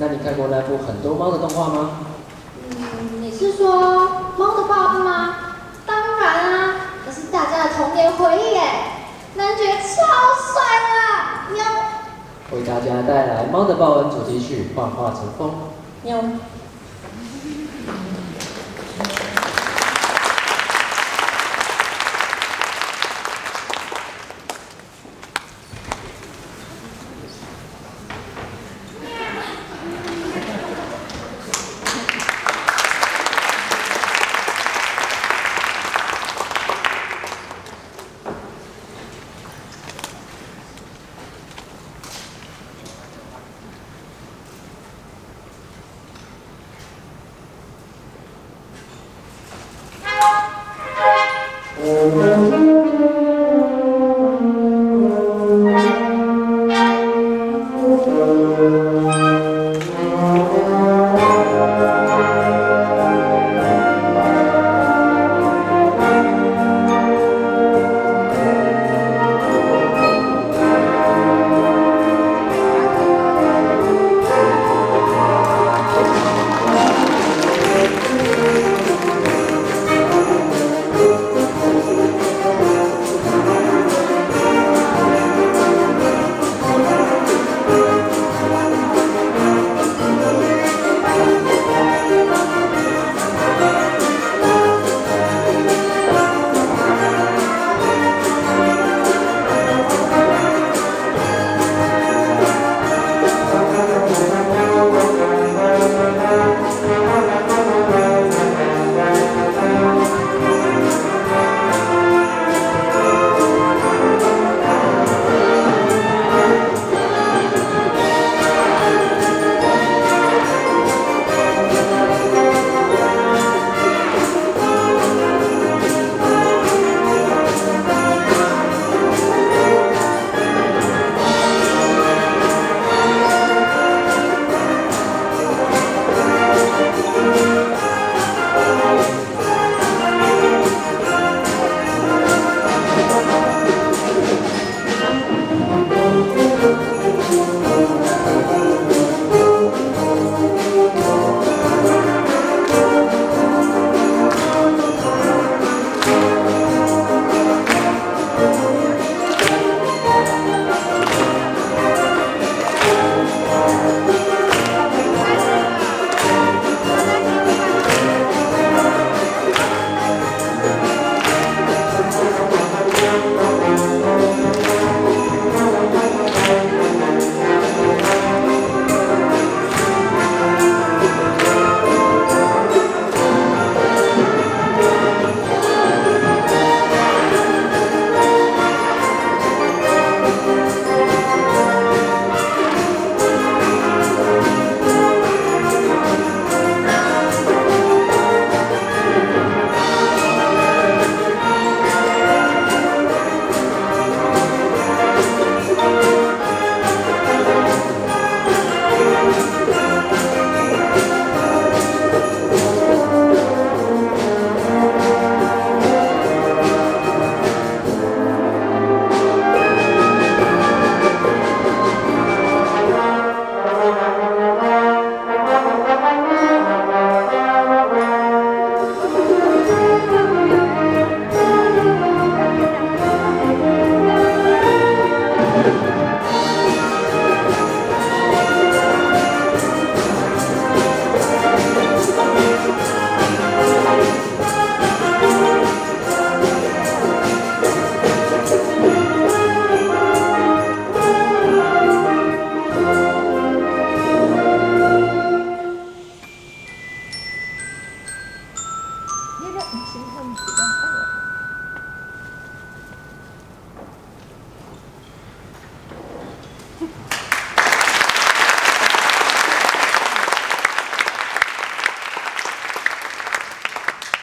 那你看过那部很多猫的动画吗？嗯，你是说猫的爸爸吗？当然啊，这是大家的童年回忆耶，男爵超帅啦！喵。为大家带来《猫的报恩》主题曲《幻化成风》。喵。Amen. 你这你,신성이 있.